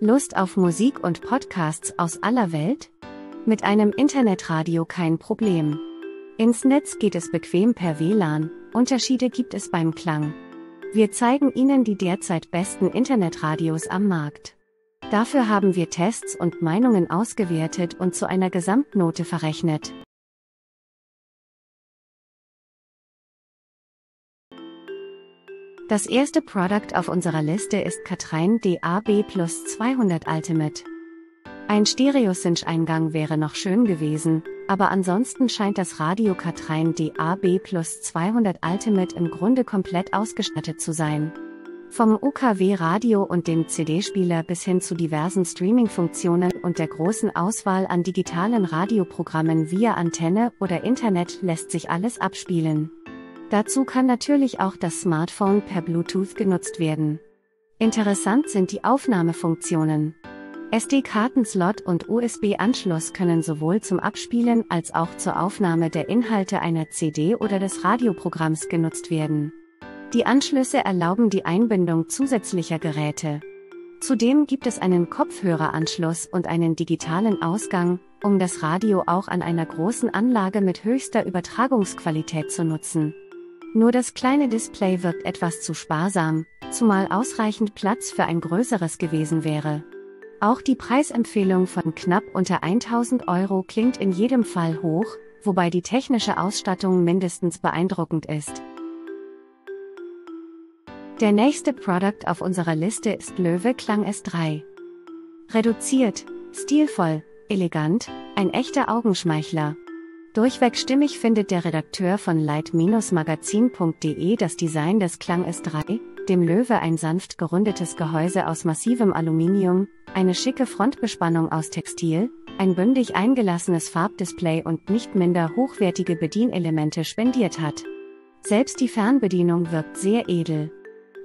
Lust auf Musik und Podcasts aus aller Welt? Mit einem Internetradio kein Problem. Ins Netz geht es bequem per WLAN, Unterschiede gibt es beim Klang. Wir zeigen Ihnen die derzeit besten Internetradios am Markt. Dafür haben wir Tests und Meinungen ausgewertet und zu einer Gesamtnote verrechnet. Das erste Produkt auf unserer Liste ist Katrein DAB Plus 200 Ultimate. Ein Stereo-Cinch-Eingang wäre noch schön gewesen, aber ansonsten scheint das Radio Katrein DAB Plus 200 Ultimate im Grunde komplett ausgestattet zu sein. Vom UKW-Radio und dem CD-Spieler bis hin zu diversen Streaming-Funktionen und der großen Auswahl an digitalen Radioprogrammen via Antenne oder Internet lässt sich alles abspielen. Dazu kann natürlich auch das Smartphone per Bluetooth genutzt werden. Interessant sind die Aufnahmefunktionen. SD-Kartenslot und USB-Anschluss können sowohl zum Abspielen als auch zur Aufnahme der Inhalte einer CD oder des Radioprogramms genutzt werden. Die Anschlüsse erlauben die Einbindung zusätzlicher Geräte. Zudem gibt es einen Kopfhöreranschluss und einen digitalen Ausgang, um das Radio auch an einer großen Anlage mit höchster Übertragungsqualität zu nutzen. Nur das kleine Display wirkt etwas zu sparsam, zumal ausreichend Platz für ein größeres gewesen wäre. Auch die Preisempfehlung von knapp unter 1000 Euro klingt in jedem Fall hoch, wobei die technische Ausstattung mindestens beeindruckend ist. Der nächste Produkt auf unserer Liste ist Löwe Klang S3. Reduziert, stilvoll, elegant, ein echter Augenschmeichler. Durchweg stimmig findet der Redakteur von light-magazin.de das Design des Klang S3, dem Löwe ein sanft gerundetes Gehäuse aus massivem Aluminium, eine schicke Frontbespannung aus Textil, ein bündig eingelassenes Farbdisplay und nicht minder hochwertige Bedienelemente spendiert hat. Selbst die Fernbedienung wirkt sehr edel.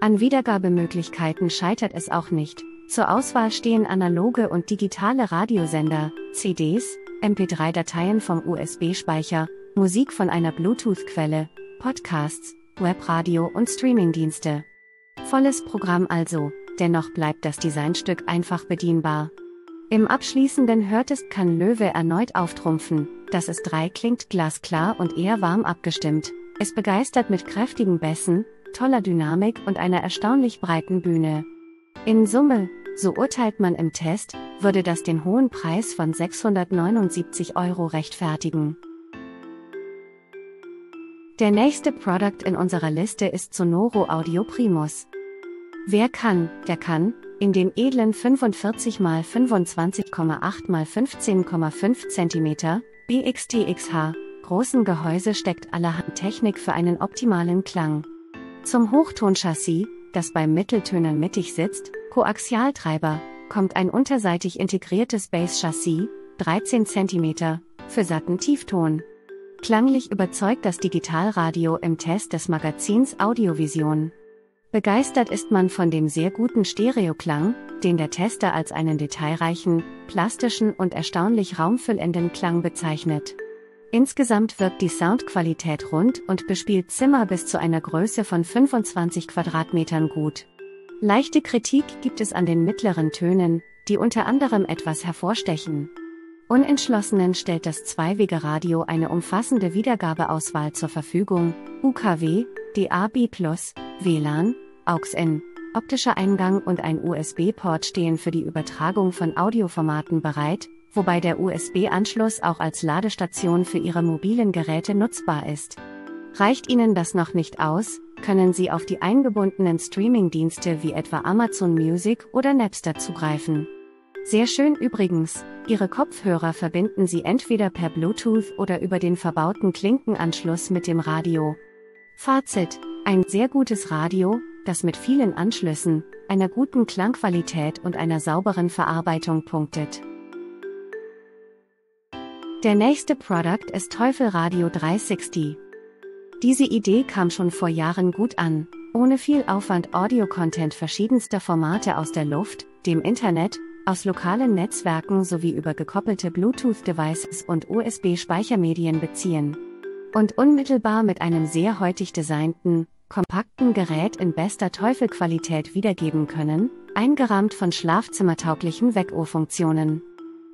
An Wiedergabemöglichkeiten scheitert es auch nicht. Zur Auswahl stehen analoge und digitale Radiosender, CDs, MP3-Dateien vom USB-Speicher, Musik von einer Bluetooth-Quelle, Podcasts, Webradio und Streamingdienste. Volles Programm also, dennoch bleibt das Designstück einfach bedienbar. Im abschließenden Hörtest kann Löwe erneut auftrumpfen, das S3 klingt glasklar und eher warm abgestimmt. Es begeistert mit kräftigen Bässen, toller Dynamik und einer erstaunlich breiten Bühne. In Summe, so urteilt man im Test, würde das den hohen Preis von 679 Euro rechtfertigen. Der nächste Produkt in unserer Liste ist Sonoro Audio Primus. Wer kann, der kann, in dem edlen 45 x 25,8 x 15,5 cm BXTXH großen Gehäuse steckt allerhand Technik für einen optimalen Klang. Zum Hochtonchassis, das beim Mitteltöner mittig sitzt, Koaxialtreiber, kommt ein unterseitig integriertes Bass-Chassis, 13 cm, für satten Tiefton. Klanglich überzeugt das Digitalradio im Test des Magazins Audiovision. Begeistert ist man von dem sehr guten Stereoklang, den der Tester als einen detailreichen, plastischen und erstaunlich raumfüllenden Klang bezeichnet. Insgesamt wirkt die Soundqualität rund und bespielt Zimmer bis zu einer Größe von 25 Quadratmetern gut. Leichte Kritik gibt es an den mittleren Tönen, die unter anderem etwas hervorstechen. Unentschlossenen stellt das Zweiwege-Radio eine umfassende Wiedergabeauswahl zur Verfügung, UKW, DAB+, WLAN, AUX-N, optischer Eingang und ein USB-Port stehen für die Übertragung von Audioformaten bereit, wobei der USB-Anschluss auch als Ladestation für Ihre mobilen Geräte nutzbar ist. Reicht Ihnen das noch nicht aus, können Sie auf die eingebundenen Streaming-Dienste wie etwa Amazon Music oder Napster zugreifen. Sehr schön übrigens, Ihre Kopfhörer verbinden Sie entweder per Bluetooth oder über den verbauten Klinkenanschluss mit dem Radio. Fazit, ein sehr gutes Radio, das mit vielen Anschlüssen, einer guten Klangqualität und einer sauberen Verarbeitung punktet. Der nächste Produkt ist Teufel Radio 360. Diese Idee kam schon vor Jahren gut an, ohne viel Aufwand Audio-Content verschiedenster Formate aus der Luft, dem Internet, aus lokalen Netzwerken sowie über gekoppelte Bluetooth-Devices und USB-Speichermedien beziehen. Und unmittelbar mit einem sehr heutig designten, kompakten Gerät in bester Teufelqualität wiedergeben können, eingerahmt von schlafzimmertauglichen Weckuhrfunktionen.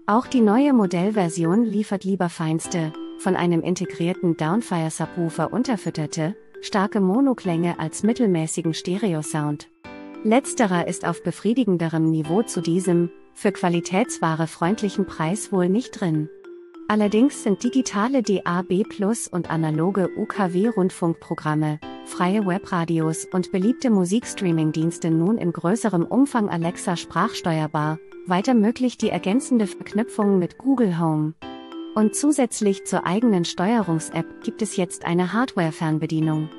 Auch die neue Modellversion liefert lieber feinste, von einem integrierten Downfire-Subwoofer unterfütterte, starke Monoklänge als mittelmäßigen Stereo-Sound. Letzterer ist auf befriedigenderem Niveau zu diesem, für Qualitätsware freundlichen Preis wohl nicht drin. Allerdings sind digitale DAB Plus und analoge UKW-Rundfunkprogramme, freie Webradios und beliebte Musikstreaming-Dienste nun in größerem Umfang Alexa sprachsteuerbar, weiter möglich die ergänzende Verknüpfung mit Google Home. Und zusätzlich zur eigenen Steuerungs-App gibt es jetzt eine Hardware-Fernbedienung.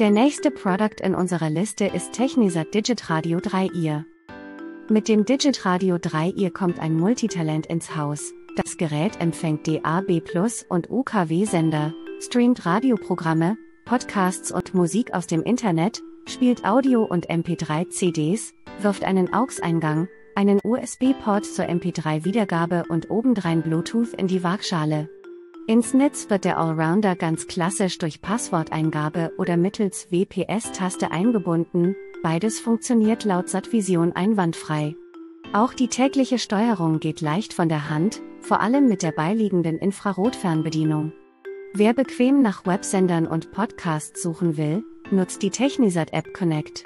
Der nächste Produkt in unserer Liste ist Technisat Digitradio 3 Ear. Mit dem Digitradio 3 Ear kommt ein Multitalent ins Haus. Das Gerät empfängt DAB Plus und UKW-Sender, streamt Radioprogramme, Podcasts und Musik aus dem Internet, spielt Audio- und MP3-CDs, wirft einen AUX-Eingang, einen USB-Port zur MP3-Wiedergabe und obendrein Bluetooth in die Waagschale. Ins Netz wird der Allrounder ganz klassisch durch Passworteingabe oder mittels WPS-Taste eingebunden, beides funktioniert laut Satvision einwandfrei. Auch die tägliche Steuerung geht leicht von der Hand, vor allem mit der beiliegenden Infrarotfernbedienung. Wer bequem nach Websendern und Podcasts suchen will, nutzt die Technisat App Connect.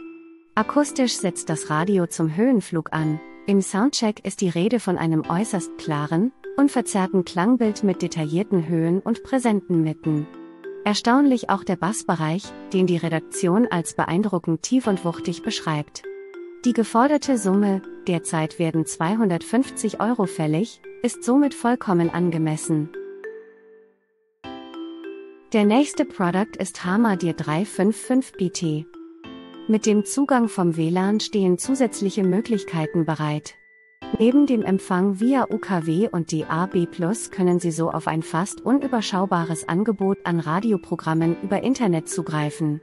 Akustisch setzt das Radio zum Höhenflug an. Im Soundcheck ist die Rede von einem äußerst klaren, unverzerrten Klangbild mit detaillierten Höhen und präsenten Mitten. Erstaunlich auch der Bassbereich, den die Redaktion als beeindruckend tief und wuchtig beschreibt. Die geforderte Summe, derzeit werden 250 Euro fällig, ist somit vollkommen angemessen. Der nächste Produkt ist Hamadir 355BT. Mit dem Zugang vom WLAN stehen zusätzliche Möglichkeiten bereit. Neben dem Empfang via UKW und DAB Plus können Sie so auf ein fast unüberschaubares Angebot an Radioprogrammen über Internet zugreifen.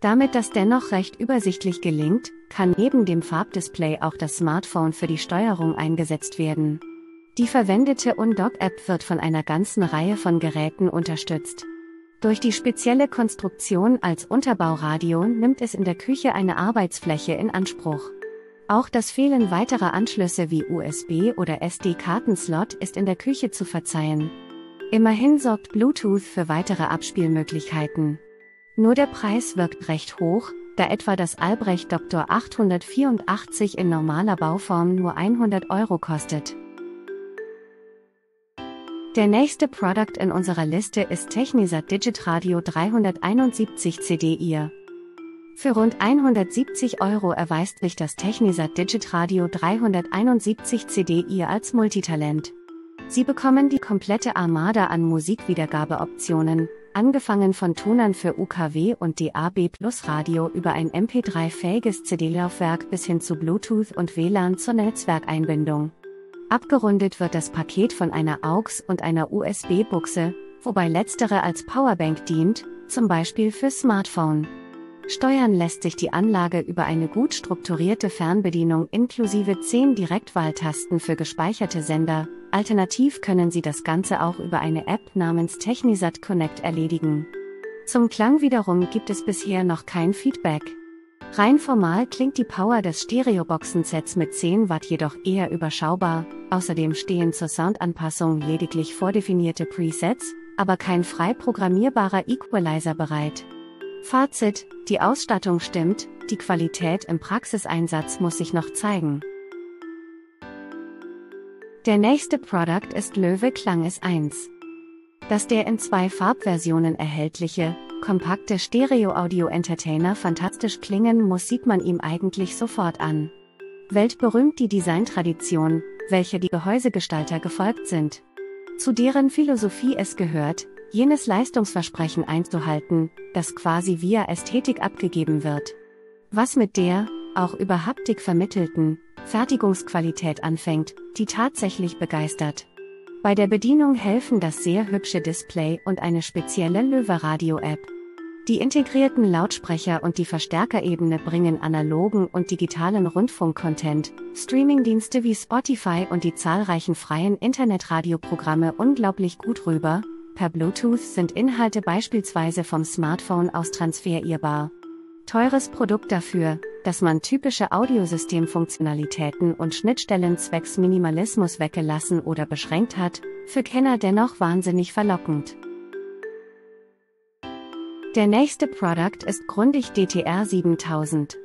Damit das dennoch recht übersichtlich gelingt, kann neben dem Farbdisplay auch das Smartphone für die Steuerung eingesetzt werden. Die verwendete Undock-App wird von einer ganzen Reihe von Geräten unterstützt. Durch die spezielle Konstruktion als Unterbauradio nimmt es in der Küche eine Arbeitsfläche in Anspruch. Auch das Fehlen weiterer Anschlüsse wie USB oder SD-Kartenslot ist in der Küche zu verzeihen. Immerhin sorgt Bluetooth für weitere Abspielmöglichkeiten. Nur der Preis wirkt recht hoch, da etwa das Albrecht Dr. 884 in normaler Bauform nur 100 Euro kostet. Der nächste Produkt in unserer Liste ist Technisat Digitradio 371 CDI. Für rund 170 Euro erweist sich das Technisat Digitradio 371 CDI als Multitalent. Sie bekommen die komplette Armada an Musikwiedergabeoptionen, angefangen von Tonern für UKW und DAB Plus Radio über ein MP3-fähiges CD-Laufwerk bis hin zu Bluetooth und WLAN zur Netzwerkeinbindung. Abgerundet wird das Paket von einer AUX und einer USB-Buchse, wobei letztere als Powerbank dient, zum Beispiel für Smartphone. Steuern lässt sich die Anlage über eine gut strukturierte Fernbedienung inklusive 10 Direktwahltasten für gespeicherte Sender, alternativ können Sie das Ganze auch über eine App namens Technisat Connect erledigen. Zum Klang wiederum gibt es bisher noch kein Feedback. Rein formal klingt die Power des Stereoboxensets mit 10 Watt jedoch eher überschaubar, außerdem stehen zur Soundanpassung lediglich vordefinierte Presets, aber kein frei programmierbarer Equalizer bereit. Fazit, die Ausstattung stimmt, die Qualität im Praxiseinsatz muss sich noch zeigen. Der nächste Produkt ist Löwe Klang S1. Das der in zwei Farbversionen erhältliche, kompakte Stereo-Audio-Entertainer fantastisch klingen muss, sieht man ihm eigentlich sofort an. Weltberühmt die Designtradition, welcher die Gehäusegestalter gefolgt sind. Zu deren Philosophie es gehört, jenes Leistungsversprechen einzuhalten, das quasi via Ästhetik abgegeben wird. Was mit der, auch über Haptik vermittelten, Fertigungsqualität anfängt, die tatsächlich begeistert. Bei der Bedienung helfen das sehr hübsche Display und eine spezielle Löwe-Radio-App. Die integrierten Lautsprecher und die Verstärkerebene bringen analogen und digitalen Rundfunk-Content, Streamingdienste wie Spotify und die zahlreichen freien Internetradioprogramme unglaublich gut rüber, Per Bluetooth sind Inhalte beispielsweise vom Smartphone aus transferierbar. Teures Produkt dafür, dass man typische Audiosystemfunktionalitäten und Schnittstellen zwecks Minimalismus weggelassen oder beschränkt hat, für Kenner dennoch wahnsinnig verlockend. Der nächste Produkt ist Grundig DTR 7000.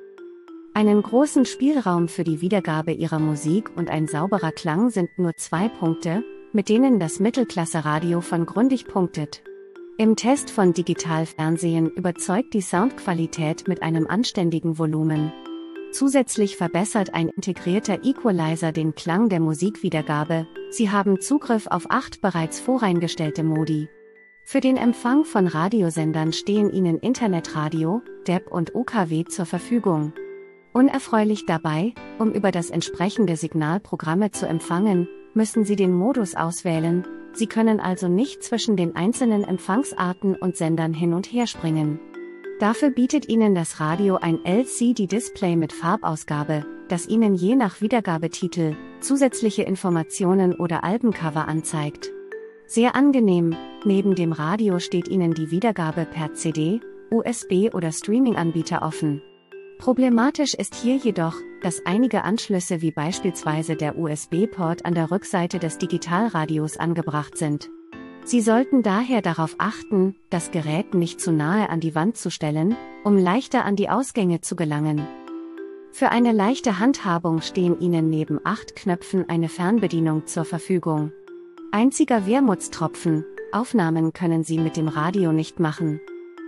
Einen großen Spielraum für die Wiedergabe ihrer Musik und ein sauberer Klang sind nur zwei Punkte, mit denen das Mittelklasse-Radio von Grundig punktet. Im Test von Digitalfernsehen überzeugt die Soundqualität mit einem anständigen Volumen. Zusätzlich verbessert ein integrierter Equalizer den Klang der Musikwiedergabe, Sie haben Zugriff auf acht bereits voreingestellte Modi. Für den Empfang von Radiosendern stehen Ihnen Internetradio, DEP und UKW zur Verfügung. Unerfreulich dabei, um über das entsprechende Signal Programme zu empfangen, müssen Sie den Modus auswählen, Sie können also nicht zwischen den einzelnen Empfangsarten und Sendern hin und her springen. Dafür bietet Ihnen das Radio ein LCD-Display mit Farbausgabe, das Ihnen je nach Wiedergabetitel zusätzliche Informationen oder Albencover anzeigt. Sehr angenehm, neben dem Radio steht Ihnen die Wiedergabe per CD, USB oder Streaming-Anbieter offen. Problematisch ist hier jedoch, dass einige Anschlüsse wie beispielsweise der USB-Port an der Rückseite des Digitalradios angebracht sind. Sie sollten daher darauf achten, das Gerät nicht zu nahe an die Wand zu stellen, um leichter an die Ausgänge zu gelangen. Für eine leichte Handhabung stehen Ihnen neben acht Knöpfen eine Fernbedienung zur Verfügung. Einziger Wermutstropfen, Aufnahmen können Sie mit dem Radio nicht machen.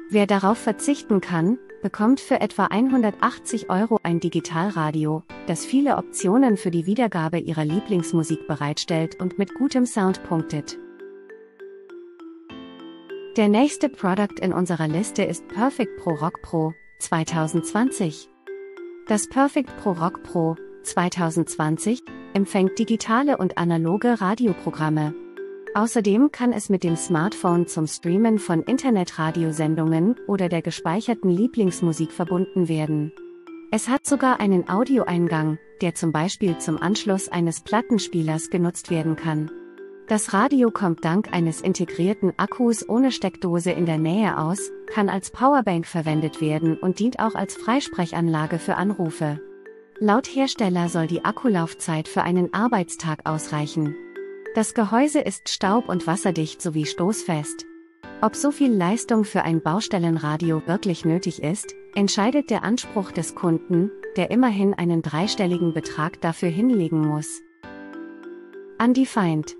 Wer darauf verzichten kann, bekommt für etwa 180 Euro ein Digitalradio, das viele Optionen für die Wiedergabe Ihrer Lieblingsmusik bereitstellt und mit gutem Sound punktet. Der nächste Produkt in unserer Liste ist Perfect Pro Rock Pro 2020. Das Perfect Pro Rock Pro 2020 empfängt digitale und analoge Radioprogramme. Außerdem kann es mit dem Smartphone zum Streamen von Internetradiosendungen oder der gespeicherten Lieblingsmusik verbunden werden. Es hat sogar einen Audioeingang, der zum Beispiel zum Anschluss eines Plattenspielers genutzt werden kann. Das Radio kommt dank eines integrierten Akkus ohne Steckdose in der Nähe aus, kann als Powerbank verwendet werden und dient auch als Freisprechanlage für Anrufe. Laut Hersteller soll die Akkulaufzeit für einen Arbeitstag ausreichen. Das Gehäuse ist staub- und wasserdicht sowie stoßfest. Ob so viel Leistung für ein Baustellenradio wirklich nötig ist, entscheidet der Anspruch des Kunden, der immerhin einen dreistelligen Betrag dafür hinlegen muss. Undefined